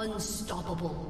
Unstoppable.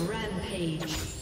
Rampage.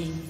dominating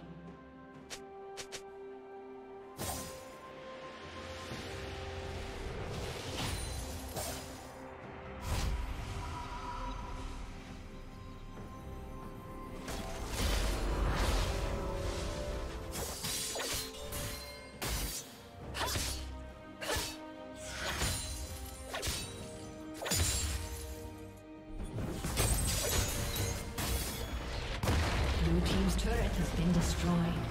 Destroyed.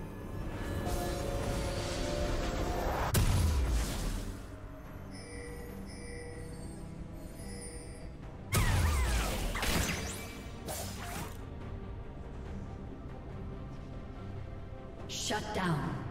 Shut down.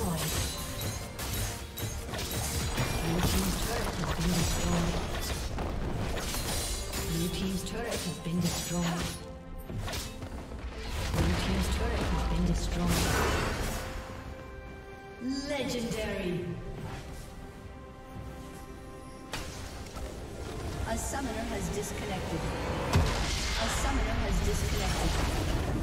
Team's turret has been destroyed. Blue team's turret has been destroyed. Blue team's turret has been destroyed. Legendary. A summoner has disconnected. A summoner has disconnected.